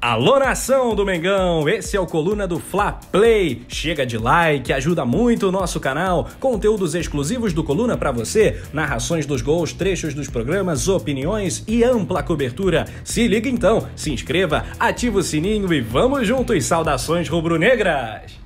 Alô nação do Mengão, esse é o Coluna do Fla Play. Chega de like, ajuda muito o nosso canal. Conteúdos exclusivos do Coluna para você, narrações dos gols, trechos dos programas, opiniões e ampla cobertura. Se liga então, se inscreva, ativa o sininho e vamos juntos. Saudações rubro-negras.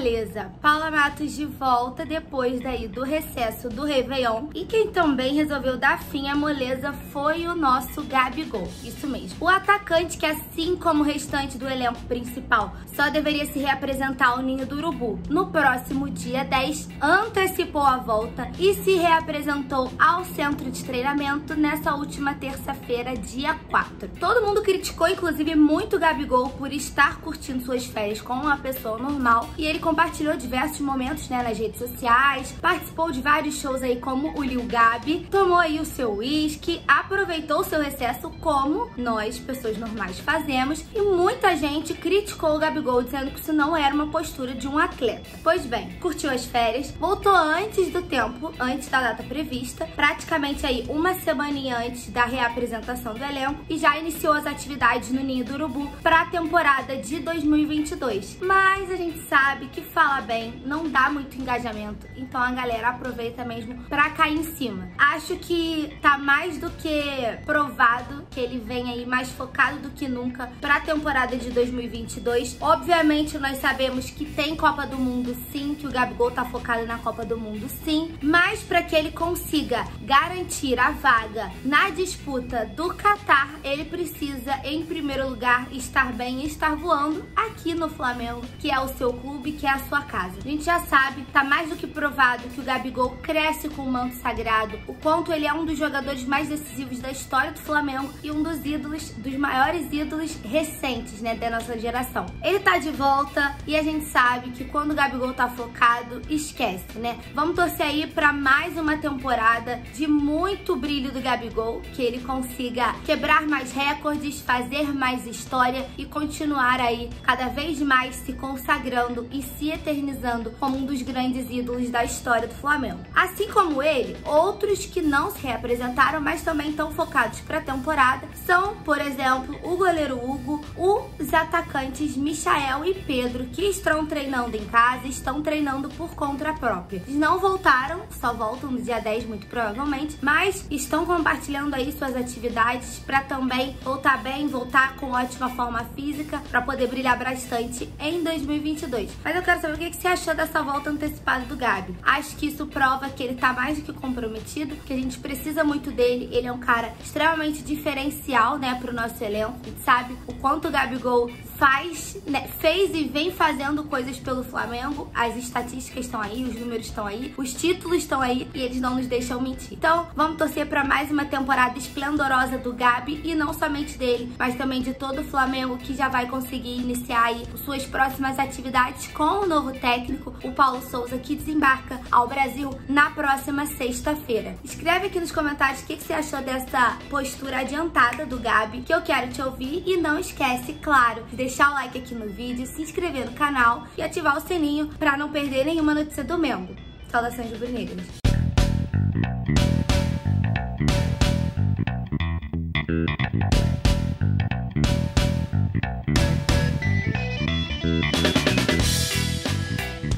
Fala galera, acabou a moleza. Paula Matos de volta depois daí do recesso do Réveillon. E quem também resolveu dar fim à moleza foi o nosso Gabigol. Isso mesmo. O atacante que, assim como o restante do elenco principal, só deveria se reapresentar ao Ninho do Urubu no próximo dia 10, antecipou a volta e se reapresentou ao centro de treinamento nessa última terça-feira, dia 4. Todo mundo criticou, inclusive, muito o Gabigol por estar curtindo suas férias com uma pessoa normal e ele compartilhou diversos momentos né, nas redes sociais, participou de vários shows aí como o Lil Gabi, tomou aí o seu whisky, aproveitou o seu recesso como nós, pessoas normais, fazemos e muita gente criticou o Gabigol dizendo que isso não era uma postura de um atleta. Pois bem, curtiu as férias, voltou antes do tempo, antes da data prevista, praticamente aí uma semaninha antes da reapresentação do elenco e já iniciou as atividades no Ninho do Urubu para a temporada de 2020 2022. Mas a gente sabe que fala bem não dá muito engajamento, então a galera aproveita mesmo pra cair em cima. Acho que tá mais do que provado que ele vem aí mais focado do que nunca pra temporada de 2022. Obviamente nós sabemos que tem Copa do Mundo sim, que o Gabigol tá focado na Copa do Mundo sim, mas para que ele consiga garantir a vaga na disputa do Qatar, ele precisa em primeiro lugar estar bem e estar voando aqui no Flamengo, que é o seu clube, que é a sua casa. A gente já sabe, tá mais do que provado que o Gabigol cresce com o manto sagrado, o quanto ele é um dos jogadores mais decisivos da história do Flamengo e um dos ídolos, dos maiores ídolos recentes, né, da nossa geração. Ele tá de volta e a gente sabe que quando o Gabigol tá focado, esquece, né? Vamos torcer aí para mais uma temporada de muito brilho do Gabigol, que ele consiga quebrar mais recordes, fazer mais história e continuar aí cada vez mais se consagrando e se eternizando como um dos grandes ídolos da história do Flamengo. Assim como ele, outros que não se reapresentaram, mas também estão focados para a temporada, são, por exemplo, o goleiro Hugo, os atacantes Michael e Pedro, que estão treinando em casa, estão treinando por conta própria. Eles não voltaram, só voltam no dia 10 muito provavelmente, mas estão compartilhando aí suas atividades para também voltar bem, voltar com ótima forma física, para poder brilhar bastante em 2022. Mas eu quero saber o que você achou dessa volta antecipada do Gabi. Acho que isso prova que ele tá mais do que comprometido, que a gente precisa muito dele. Ele é um cara extremamente diferencial, né, pro nosso elenco. A gente sabe o quanto o Gabigol faz, né, fez e vem fazendo coisas pelo Flamengo. As estatísticas estão aí, os números estão aí, os títulos estão aí e eles não nos deixam mentir. Então, vamos torcer para mais uma temporada esplendorosa do Gabi e não somente dele, mas também de todo o Flamengo que já vai conseguir iniciar aí suas próximas atividades com o novo técnico, o Paulo Souza, que desembarca ao Brasil na próxima sexta-feira. Escreve aqui nos comentários o que você achou dessa postura adiantada do Gabi, que eu quero te ouvir e não esquece, claro, de deixar o like aqui no vídeo, se inscrever no canal e ativar o sininho para não perder nenhuma notícia do Mengo. Saudações rubro-negras!